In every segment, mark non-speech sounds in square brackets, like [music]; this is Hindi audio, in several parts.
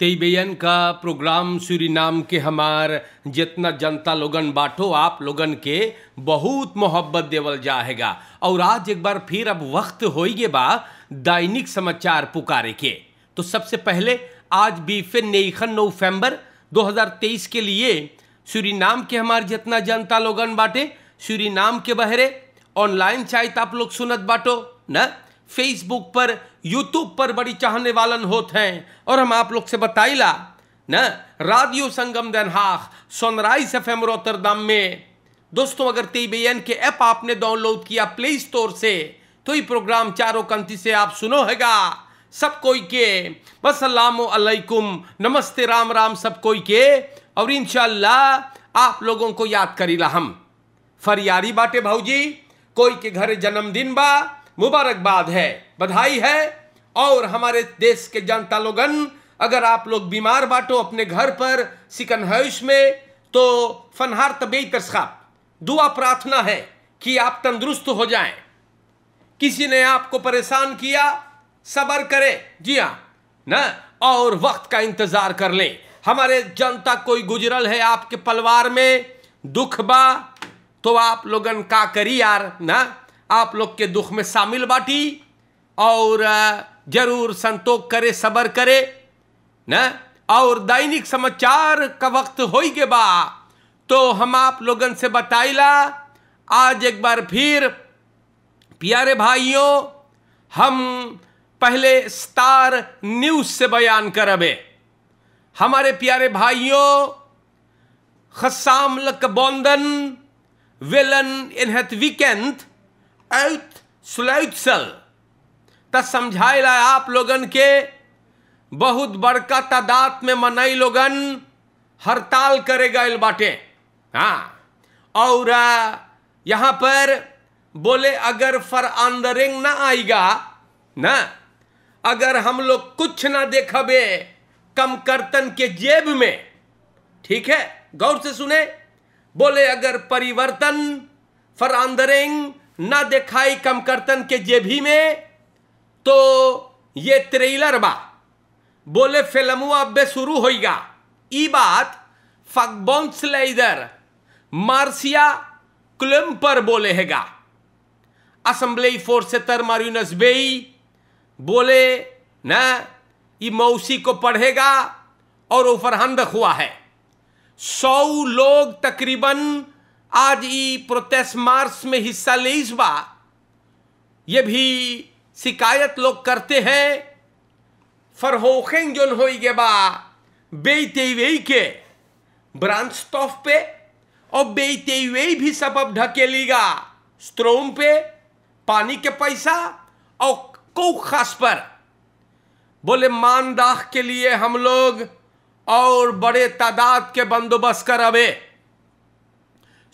तेईबेयन का प्रोग्राम सूरीनाम के हमार जितना जनता लोगन बाटो आप लोगन के बहुत मोहब्बत देवल जाएगा और आज एक बार फिर अब वक्त होइगे बा दैनिक समाचार पुकारे के। तो सबसे पहले आज भी फिर नेखन नवंबर 2023 के लिए सूरीनाम के हमार जितना जनता लोगन बाटे, सूरीनाम के बहरे ऑनलाइन चाहे तो आप लोग सुनत बाटो, न? फेसबुक पर यूट्यूब पर बड़ी चाहने वालन होत हैं। और हम आप लोग से बताइला, न रेडियो संगम दनहाक सनराइज एफ़ एम रोतरदाम में। दोस्तों, अगर तेईबेन के ऐप आपने डाउनलोड किया प्ले स्टोर से तो ये प्रोग्राम चारों कंती से आप सुनो हैगा। सब कोई के, बस अलैकुम, नमस्ते, राम राम, सब कोई के। और इंशाल्लाह आप लोगों को याद करीला हम। फरियारी बाटे भाऊजी, कोई के घर जन्मदिन बा, मुबारकबाद है, बधाई है। और हमारे देश के जनता लोगन, अगर आप लोग बीमार बांटो अपने घर पर सिकन हयुष में तो फनहार तबी तरसा दुआ प्रार्थना है कि आप तंदुरुस्त हो जाएँ। किसी ने आपको परेशान किया, सबर करे। जी हाँ न? और वक्त का इंतज़ार कर लें। हमारे जनता कोई गुजरल है आपके पलवार में, दुख बा तो आप लोगन का करी यार ना? आप लोग के दुख में शामिल बाटी। और ज़रूर संतोष करे, सबर करे, न? और दैनिक समाचार का वक्त हो के बा। तो हम आप लोगन से बताइला, आज एक बार फिर, प्यारे भाइयों, हम पहले स्टार न्यूज़ से बयान करबे। हमारे प्यारे भाइयों, खसाम बोंदन, विलन इनहत वीकेंड out सुलैत्सल त समझाइला आप लोगन के, बहुत बड़का तादाद में मनई लोगन, हड़ताल करे गए बाटे। हाँ। और, यहाँ पर बोले, अगर फर आंदरिंग ना आएगा, ना, अगर हम लोग कुछ ना देखबे कम करतन के जेब में, ठीक है? गौर से सुने। बोले, अगर परिवर्तन फर आंदरिंग ना दिखाई कम करतन के जेबी में तो ये ट्रेलर बा। बोले फिल्मुआ अब शुरू होगा ई बात फकबॉन्स इधर। मार्सिया क्लम पर बोले हैगा असेंबली फोर्स तर मार्यूनस बेई। बोले, न ये मौसी को पढ़ेगा और वो फरहंद हुआ है। सौ लोग तकरीबन आज ई प्रोटेस्ट मार्च में हिस्सा ले इस बा। ये भी शिकायत लोग करते हैं। फरहोखेंग जोन हो गे बा वे के ब्रांच टॉफ पे और वे भी सब अब ढकेलीगा स्ट्रोम पे पानी के पैसा और को खास पर। बोले मानदाख के लिए हम लोग और बड़े तादाद के बंदोबस्त करबे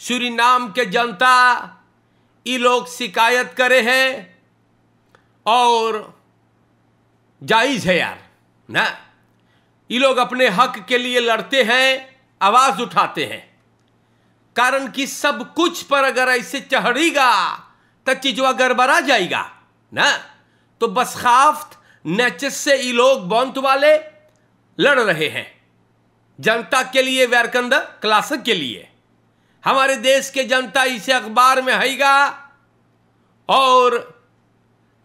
सूरीनाम के जनता ये लोग शिकायत करे हैं और जायज़ है यार, ना? ये लोग अपने हक के लिए लड़ते हैं, आवाज़ उठाते हैं। कारण कि सब कुछ पर अगर ऐसे चढ़ेगा तो चिजवा गड़बड़ा जाएगा, ना? तो बसखाफ्त, नेचस से ये लोग बौंत वाले लड़ रहे हैं। जनता के लिए वैरकंद, क्लासक के लिए। हमारे देश के जनता इसे अखबार में हैगा, और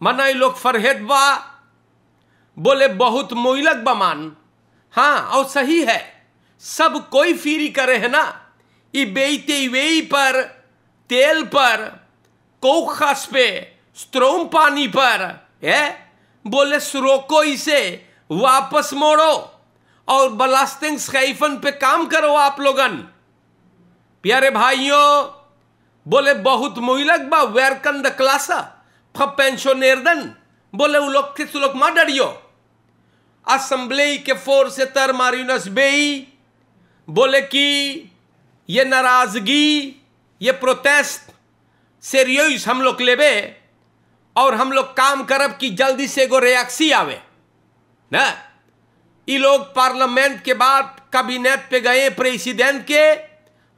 मनाई लोग फरहेद बा, बोले बहुत मोइलक बमान हाँ और सही है। सब कोई फीरी करे है ना? ये बेते वे पर, तेल पर कोखस पे, स्त्रोम पानी पर, है? बोले सुरोको इसे वापस मोड़ो, और बलास्टिंग स्कैफन पे काम करो आप लोगन। प्यारे भाइयों, बोले बहुत मुहिलक बा वेरकन द क्लासा। लोग किस लोग मा डरियो असेंबली के फोर से तर मारिनस बेई बोले कि ये नाराज़गी ये प्रोटेस्ट सीरियस हम लोग लेबे और हम लोग काम करब कि जल्दी से एगो रिएक्सी आवे ना ये लोग पार्लियामेंट के बाद कैबिनेट पे गए प्रेसिडेंट के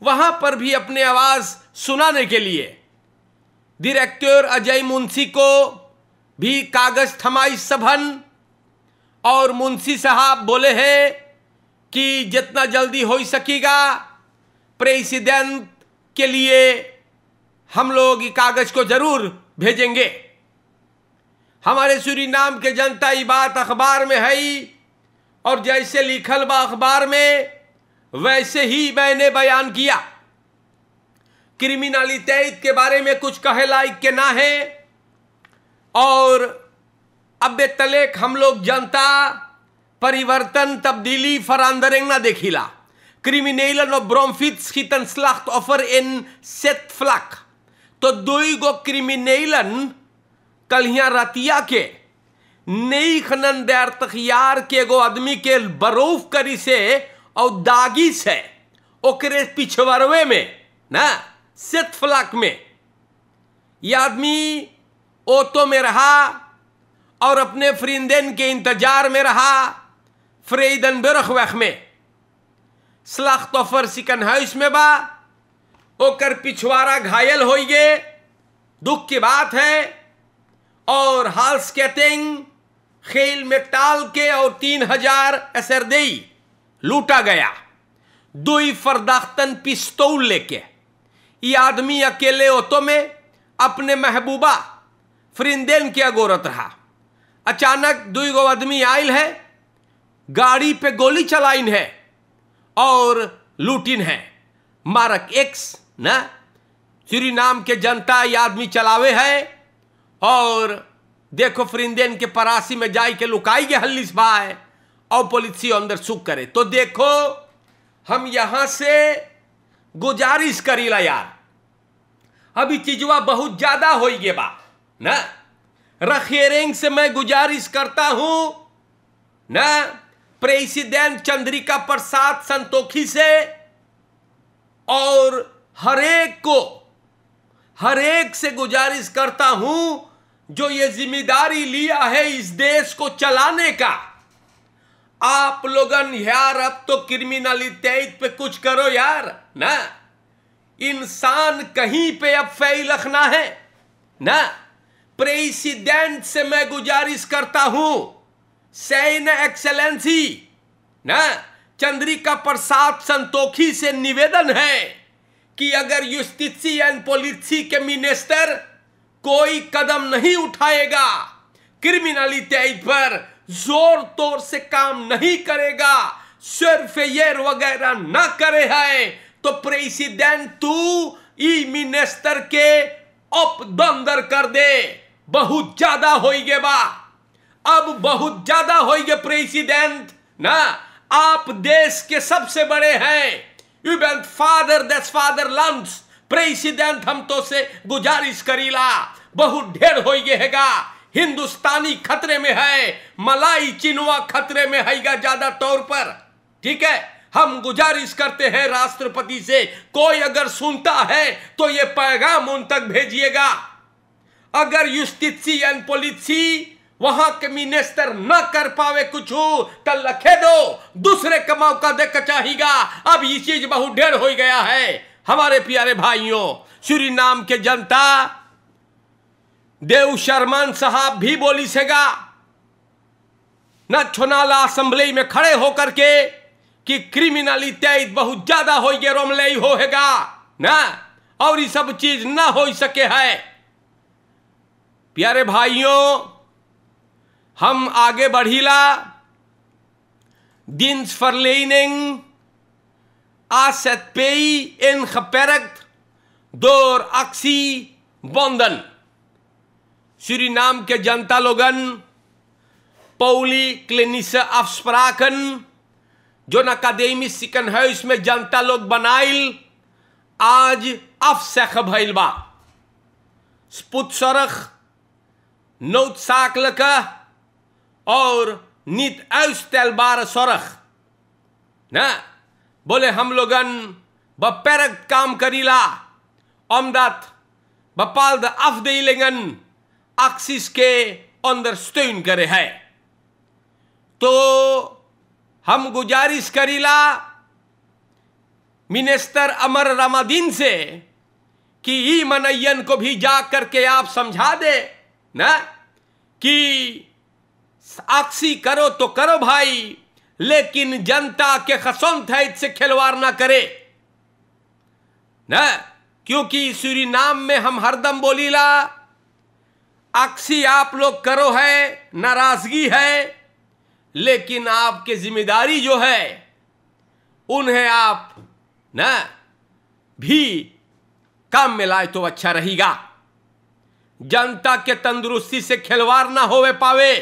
वहाँ पर भी अपने आवाज़ सुनाने के लिए डायरेक्टर अजय मुंशी को भी कागज़ थमाई सभन। और मुंशी साहब बोले हैं कि जितना जल्दी हो सकेगा, प्रेसिडेंट के लिए हम लोग कागज़ को ज़रूर भेजेंगे। हमारे सूरी नाम के जनता ये बात अखबार में है ही, और जैसे लिखल बा अखबार में, वैसे ही मैंने बयान किया। क्रिमिनलिटी के बारे में कुछ कहे लायक के ना है। और अब तलेक हम लोग जनता परिवर्तन तब्दीली फरांदरेंग ना देखिला। क्रिमिनेलन और ब्रोमफिट्स की तनस्लाख्त ऑफ़र इन सेट फ्लक। तो दुई गो क्रिमिनेलन कलिया रतिया के नई खनन देर तखियार के एगो आदमी के बरूफ करी से और दागी से ओकरे पिछवरवे में, ना? सेत फ्लक में यह आदमी ओतो में रहा और अपने फ्रिंदेन के इंतज़ार में रहा फ्रेदन बेरखवख में सलाख स्लाख्तोफर सिकन हाउस में बा ओकर पिछवाड़ा घायल हो गए दुख की बात है और हाल स्केटिंग खेल में टाल के और तीन हज़ार असरदई लूटा गया दुई फरदाख्तन पिस्तौल लेके ये आदमी अकेले ओतो में अपने महबूबा फ्रिंदेन के अगोरत रहा। अचानक दुई गो आदमी आयल है, गाड़ी पे गोली चलाइन है और लूटिन है। मारक एक्स ना? श्री नाम के जनता ये आदमी चलावे है और देखो फ्रिंदेन के परासी में जाई के लुकाई के हल्लिस भाई, और पुलिस अंदर सुख करे। तो देखो, हम यहाँ से गुजारिश करीला यार। अभी चीजवा बहुत ज़्यादा हो गए बा, ना? रखेरेंग से मैं गुजारिश करता हूँ, ना? प्रेसिडेंट चंद्रिका प्रसाद संतोखी से और हरेक को हरेक से गुजारिश करता हूँ, जो ये ज़िम्मेदारी लिया है इस देश को चलाने का। आप लोगन यार, अब तो क्रिमिनलिटी पे कुछ करो यार, ना? इंसान कहीं पे अब फैल रखना है, ना? प्रेसिडेंट से मैं गुजारिश करता हूँ सैन एक्सेलेंसी ना? चंद्रिका प्रसाद संतोखी से निवेदन है कि अगर युस्टिसी एंड पॉलिसी के मिनिस्टर कोई कदम नहीं उठाएगा क्रिमिनलिटी पर ज़ोर तोर से काम नहीं करेगा। सिर्फ़ ये वगैरह न करे है तो प्रेसिडेंट, तू ई मिनिस्टर के अपदंदर कर दे। बहुत ज़्यादा हो गए बा। अब बहुत ज़्यादा हो गए प्रेसिडेंट, ना? आप देश के सबसे बड़े हैं। यू फादर दस फादर लंस प्रेसिडेंट हम तो से गुजारिश करीला। बहुत ढेर हो गएगा हिंदुस्तानी खतरे में है, मलाई चिनुआ खतरे में हैगा ज़्यादा तौर पर। ठीक है? हम गुजारिश करते हैं राष्ट्रपति से, कोई अगर सुनता है तो ये पैगाम उन तक भेजिएगा। अगर युस्टिसी एंड पॉलिसी वहाँ के मिनिस्टर न कर पावे कुछ तो लखे दो, दूसरे का मौका देकर चाहेगा। अब ये चीज़ बहुत ढेर हो गया है। हमारे प्यारे भाइयों, श्री नाम के जनता देव शर्मन साहब भी बोली, सेगा, न छोनाला असेंबली में खड़े होकर के कि क्रिमिनलिटी बहुत ज़्यादा हो गए रोमलई होगा? ना? और ये सब चीज़ ना हो सके है। प्यारे भाइयों, हम आगे बढ़ीला। दिन्स verlening AZP ingeperkt door actie Bonden. Suriname के जनता लोगन पौली क्लिनिसे afspraken जो अकादमी सिकन है इसमें जनता लोग बनाइल आज अफसख भइल बा स्पुत्सरख नौत साकलक और नित औस्तेलबार सरख ना बोले हम लोगन बपेरक काम Karila omdat bepaalde afdelingen acties के अंदर ondersteun करे है। तो हम गुजारिश करीला मिनिस्टर अमर रामादीन से कि ई मनैयन को भी जा करके आप समझा दे, ना? कि आक्सी करो तो करो भाई, लेकिन जनता के खसौंत है, इससे खिलवाड़ ना करे। न? क्योंकि सूरी नाम में हम हरदम बोलीला अक्सी आप लोग करो है, नाराज़गी है, लेकिन आपके ज़िम्मेदारी जो है, उन्हें आप, न, भी काम में लाए तो अच्छा रहेगा। जनता के तंदुरुस्ती से खिलवाड़ ना होवे पावे,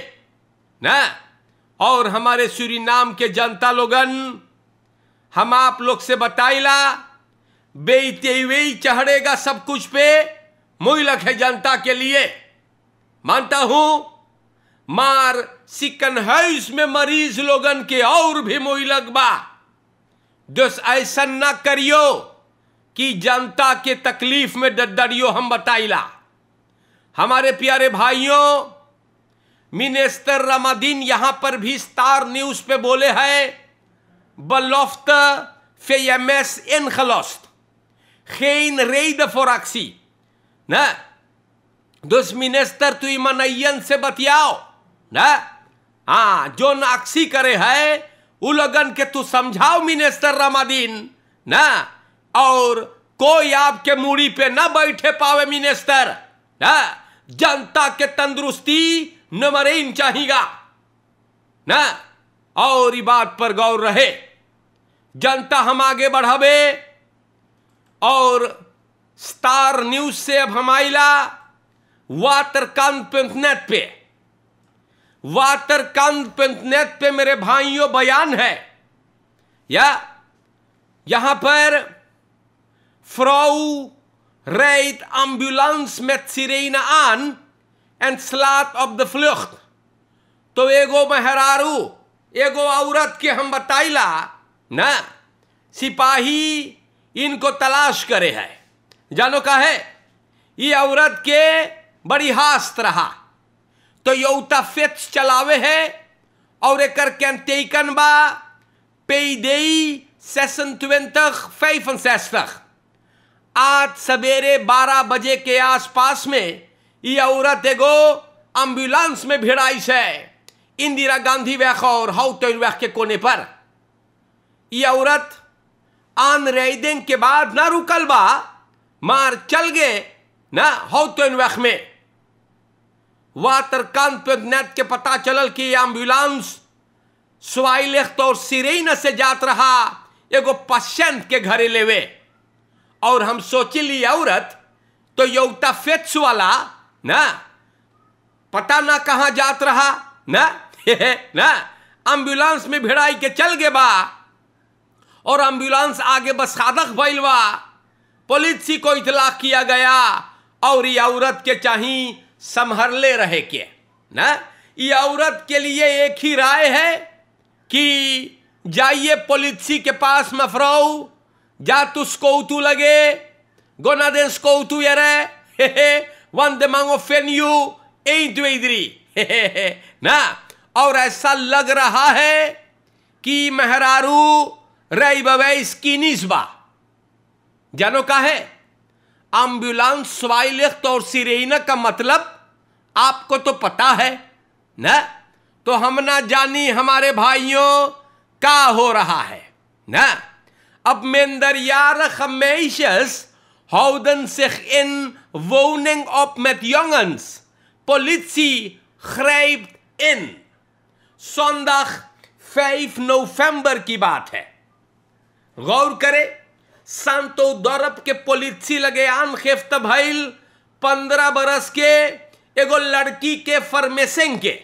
न। और हमारे सूरी नाम के जनता लोगन, हम आप लोग से बताइला बेईते वे चढ़ेगा सब कुछ पे मुइलक है जनता के लिए। मानता हूँ, मार सिकन है इसमें मरीज़ लोगन के और भी मोई बा दोस्त ऐसा ना करियो कि जनता के तकलीफ़ में डरियो हम बताइला हमारे प्यारे भाइयों, मिनेस्टर रमादीन यहाँ पर भी स्टार न्यूज़ पे बोले हैं, बलोफ्त फेयमेस इनखलोस्ट geen reden voor actie. Ne? Minister तु ईमानयन से बतियाओ ना हाँ जो नाक्सी करे है उ लगन के तू समझाओ मिनिस्टर रमादीन ना और कोई आपके मूड़ी पे ना बैठे पावे मिनिस्टर ना जनता के तंदुरुस्ती नंबर इन चाहिएगा ना और बात पर गौर रहे जनता हम आगे बढ़ावे और स्टार न्यूज़ से अब हम वाटरकांत पे। वाटरकांत नेट पे मेरे भाइयों, बयान है। या, यहाँ पर फ्राउ rijdt ambulance met sirene aan en slaat op de vlucht. तो एगो मेहरारू, एगो औरत के हम बताइला, ना, सिपाही इनको तलाश करे है। जानो का है ये औरत के बड़ी हास्त रहा। तो यौता फेट्स चलावे है और एक कैंटेकन बा पेदेई सेसनट्वेंटग 65 आज सवेरे 12 बजे के आसपास में ये औरत एगो एंबुलेंस में भिड़ाई है इंदिरा गांधी वैख और हाउटन वैख के कोने पर। ये औरत आन रेदिंग के बाद ना रुकल बा, मार चल गए ना हाउटन वैख में। वाटरकांत नेट के पता चलल कि एंबुलेंस स्वाइलेख्त और सिरेन से जात रहा, एगो पेशेंट के घरे लेवे। और हम सोचिली, औरत तो यौता फेट्स वाला, ना? पता ना कहाँ जात रहा, ना? [laughs] ना? एंबुलेंस में भिड़ाई के चल गए बा। और एंबुलेंस आगे बस खादक भइल बा। पुलिस को इतला किया गया, और ये औरत के चाही संभरले रहे के ना? ये औरत के लिए एक ही राय है कि जाइए पुलिस के पास मफराऊ, जा तुसको तू लगे गोनादेस को तू यरे वन दे मांगो फेन यू ए द्वेदरी ना? और ऐसा लग रहा है कि मेहरारू रई बवे स्कीनीस बा। जानो का है? एंबुलेंस वायलिख्त और सीरेना का मतलब आपको तो पता है, ना? तो हम ना जानी हमारे भाइयों का हो रहा है, ना? अब मेंदर यार हाउदन सिख इन वोनिंग ऑफ़ मैथ्योंगंस पोलिसी ख्रेब इन। सौंदाख फाइव नवंबर की बात है। गौर करें संतो दौरब के पुलिसी लगे आन खेफ्त भइल पंद्रह बरस के एगो लड़की के फरमेसिंग के।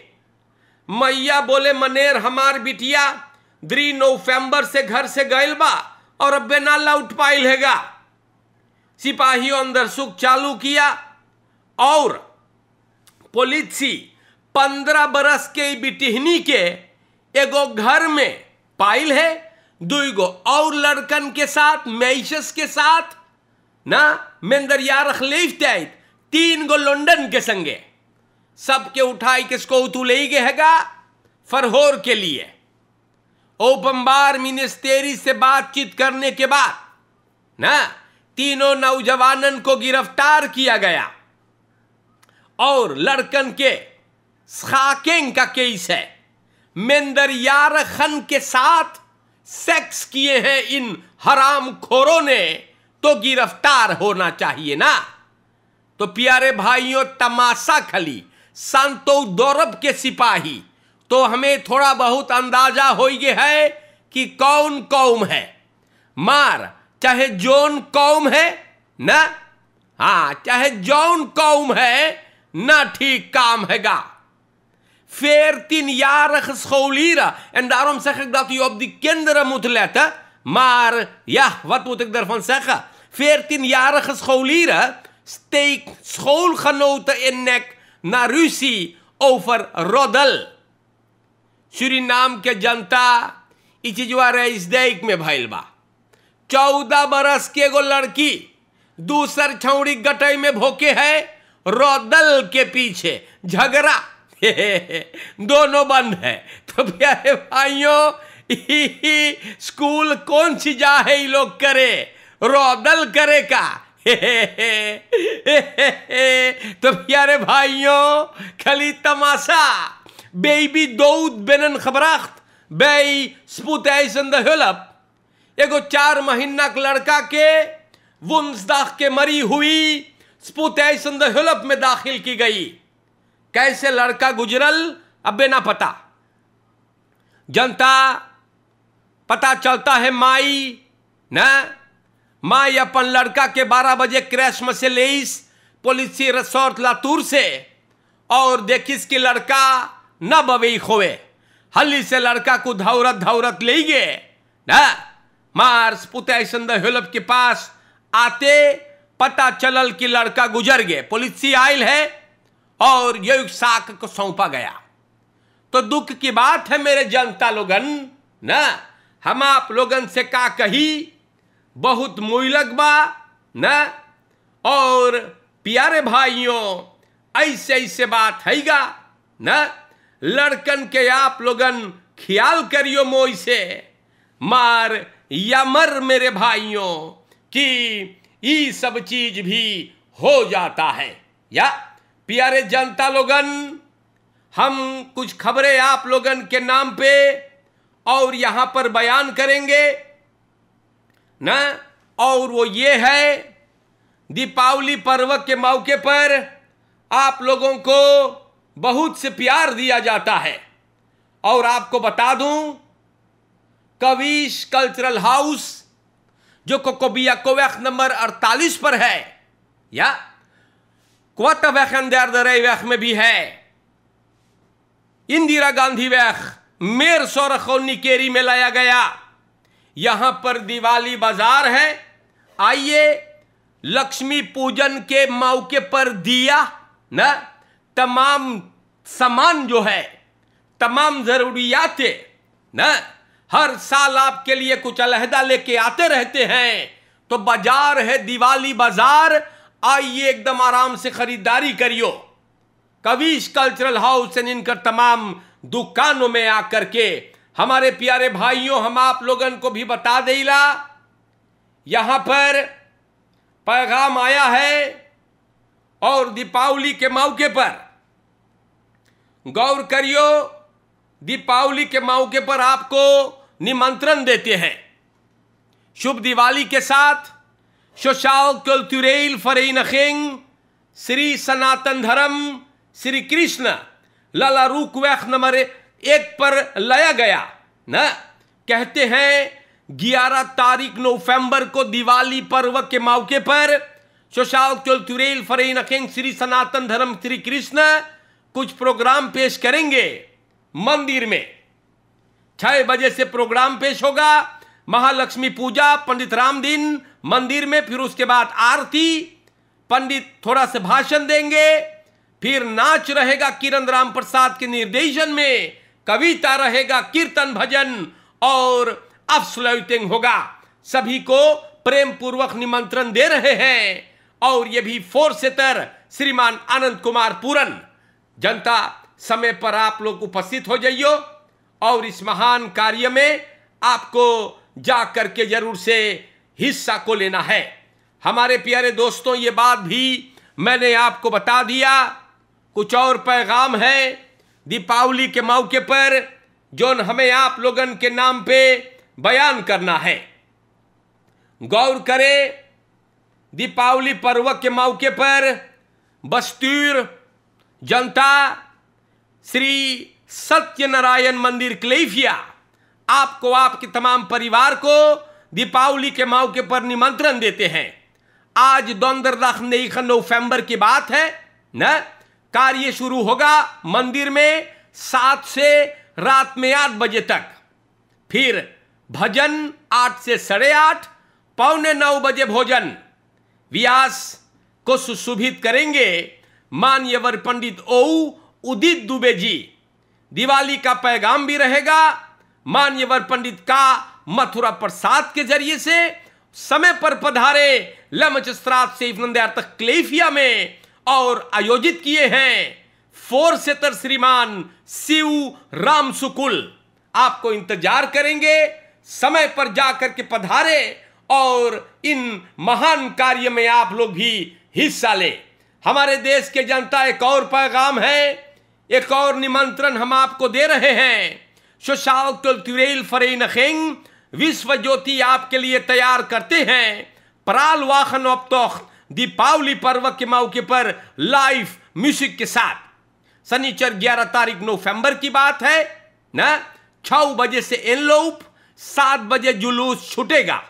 मैया बोले, मनेर, हमार बिटिया, द्री नवंबर से घर से गइल बा और अब ना लौट पाइल हैगा। सिपाहियों अंदर सुख चालू किया और पुलिसी पंद्रह बरस के बिटिहनी के एगो घर में पाइल है दुई गो और लड़कन के साथ, मैशस के साथ, ना? मेंदरिया रखलीफ तैत तीन गो लंदन के संगे। सबके उठाई किसको उतू ले गए हैगा? फरहोर के लिए। ओपम्बार मिनिस्टेरी से बातचीत करने के बाद, ना? तीनों नौजवानन को गिरफ़्तार किया गया। और लड़कन के स्खाकेंग का केस है। मेंदरियार खन के साथ सेक्स किए हैं इन हराम खोरों ने तो गिरफ़्तार होना चाहिए ना। तो प्यारे भाइयों, तमाशा खली। संतो दौरब के सिपाही। तो हमें थोड़ा बहुत अंदाज़ा हो गया है कि कौन कौम है। मार, चाहे जोन कौम है, ना? हाँ चाहे जौन कौम है, ना ठीक काम हैगा 14-jarige scholieren. En daarom zeg ik dat u op die kinderen moet letten. Maar ja, wat moet ik daarvan zeggen? 14-jarige scholieren steekt schoolgenoten in nek naar ruzie over roddel. Suriname के जनता ई चीजवा रईस देख में भइल बा चौदह बरस के एगो लड़की दूसर छौड़ी गटई में भोके है रोदल के पीछे [laughs] दोनों बंद है। तो प्यारे भाइयों, [laughs] स्कूल कौन सी जा है ये लोग करे? रोदल करे का? [laughs] तो प्यारे भाइयों, खाली तमाशा। बेबी दौद बेनन खबराख्त। बेई स्पुत दहलप एगो चार महीना के लड़का के वुंसदाख के मरी हुई स्पुत दहलप में दाखिल की गई। कैसे लड़का गुजरल, अब ना पता। जनता, पता चलता है माई, न? माई अपन लड़का के 12 बजे क्रैश में से लेस पुलिस रिसोर्ट लातूर से, और देखिस कि लड़का न बवई खोवे। हल्ली से लड़का को धौरत धौरत ले गए न? मार्स पुतैसन दहलप के पास आते, पता चलल कि लड़का गुजर गए। पुलिस आयल है और ये साक को सौंपा गया। तो दुख की बात है मेरे जनता लोगन, न? हम आप लोगन से का कही? बहुत मुइलक बा न? और प्यारे भाइयों ऐसे ऐसे बात हैगा, न? लड़कन के आप लोगन ख्याल करियो मोई से। मार या मर मेरे भाइयों, कि ये सब चीज़ भी हो जाता है, या? प्यारे जनता लोगन, हम कुछ खबरें आप लोगन के नाम पे और यहाँ पर बयान करेंगे। न, और वो ये है, दीपावली पर्व के मौके पर आप लोगों को बहुत से प्यार दिया जाता है। और आपको बता दूँ, कविश कल्चरल हाउस, जो कोकोबिया कोवैक नंबर 48 पर है, या क्वत वैखंदर वैख में भी है इंदिरा गांधी वैख मेर सोरखोनी केरी में लाया गया यहाँ पर दिवाली बाज़ार है आइए लक्ष्मी पूजन के मौके पर दिया न तमाम सामान जो है तमाम जरूरियातें न हर साल आपके लिए कुछ अलहदा लेके आते रहते हैं तो बाज़ार है दिवाली बाज़ार आइए एकदम आराम से खरीदारी करियो। कविश कल्चरल हाउस एंड इनकर तमाम दुकानों में आकर के हमारे प्यारे भाइयों, हम आप लोगन को भी बता देला यहाँ पर पैगाम आया है और दीपावली के मौके पर। गौर करियो, दीपावली के मौके पर आपको निमंत्रण देते हैं। शुभ दिवाली के साथ कल्चुरेल फरेनखेंग श्री सनातन धर्म श्री कृष्ण लाला रूक वैख नंबर एक पर लाया गया न कहते हैं 11 तारीख नवंबर को दिवाली पर्व के मौके पर सोशाल कल्चुरेल फरेनखेंग श्री सनातन धर्म श्री कृष्ण कुछ प्रोग्राम पेश करेंगे मंदिर में छह बजे से प्रोग्राम पेश होगा महालक्ष्मी पूजा, पंडित राम दिन मंदिर में, फिर उसके बाद आरती। पंडित थोड़ा सा भाषण देंगे। फिर नाच रहेगा किरण राम प्रसाद के निर्देशन में। कविता रहेगा, कीर्तन भजन और अफस्लुटिंग होगा। सभी को प्रेम पूर्वक निमंत्रण दे रहे हैं। और ये भी फोर सेतर श्रीमान आनंद कुमार पूरन। जनता, समय पर आप लोग उपस्थित हो जाइयो। और इस महान कार्य में आपको जा करके ज़रूर से हिस्सा को लेना है। हमारे प्यारे दोस्तों, ये बात भी मैंने आपको बता दिया। कुछ और पैगाम है दीपावली के मौके पर, जो हमें आप लोगन के नाम पे बयान करना है। गौर करें, दीपावली पर्व के मौके पर बस्तूर जनता श्री सत्यनारायण मंदिर क्लेफिया आपको, आपके तमाम परिवार को दीपावली के मौके पर निमंत्रण देते हैं। आज दोंदरदाख नवंबर की बात है, न? कार्य शुरू होगा मंदिर में सात से रात में आठ बजे तक। फिर भजन आठ से साढ़े आठ, पौने नौ बजे भोजन। व्यास को सुशोभित करेंगे मान्यवर पंडित ओ उदित दुबे जी। दिवाली का पैगाम भी रहेगा मान्यवर पंडित का मथुरा प्रसाद के ज़रिए से समय पर पधारे लमच श्राद्ध से तक क्लेफिया में और आयोजित किए हैं फोर सेतर श्रीमान शिव राम सुकुल। आपको इंतज़ार करेंगे, समय पर जाकर के पधारे और इन महान कार्य में आप लोग भी हिस्सा ले। हमारे देश के जनता एक और पैगाम है, एक और निमंत्रण हम आपको दे रहे हैं। फरेन विश्व ज्योति आपके लिए तैयार करते हैं। पराल वाहन दीपावली पर्व के मौके पर लाइव म्यूज़िक के साथ। शनिचर 11 तारीख नवंबर की बात है ना? छ बजे से एनलोप सात बजे जुलूस छूटेगा।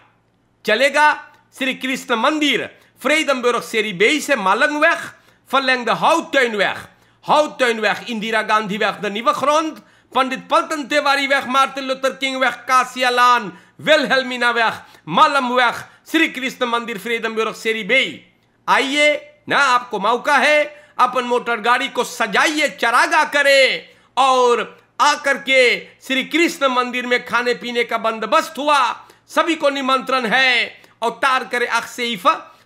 चलेगा श्री कृष्ण मंदिर Vredenburg serie Beese Mallenweg, verlengde Houttuinweg, Houttuinweg, Indira Gandhiweg, de Nieuwe Grond, Pandit Palten Tewariweg, Martin Luther Kingweg, Kasialaan, Wilhelminaweg, Malmweg, Shri Krishna मंदिर फ्रीदमबुर्ग सेरी बे आइए ना आपको मौका है अपन मोटर गाड़ी को सजाइए चरागा करे और आकर के श्री कृष्ण मंदिर में खाने पीने का बंदोबस्त हुआ। सभी को निमंत्रण है और तार करे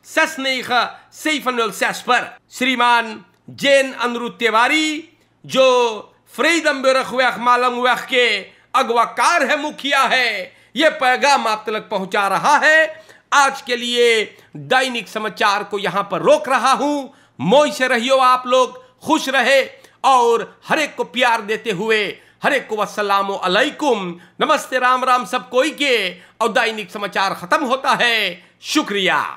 सेफनुल पर। श्रीमान जैन अनुरुद्ध तिवारी जो फ्रीदमबुर्ग मालमवेख के अगवाकार है मुखिया है। ये पैगाम आप तक पहुँचा रहा है। आज के लिए दैनिक समाचार को यहाँ पर रोक रहा हूँ। मोई से रहियो आप लोग, खुश रहे और हरेक को प्यार देते हुए हरेक को वसलाम अलैकुम। नमस्ते, राम राम सब कोई के। और दैनिक समाचार खत्म होता है। शुक्रिया।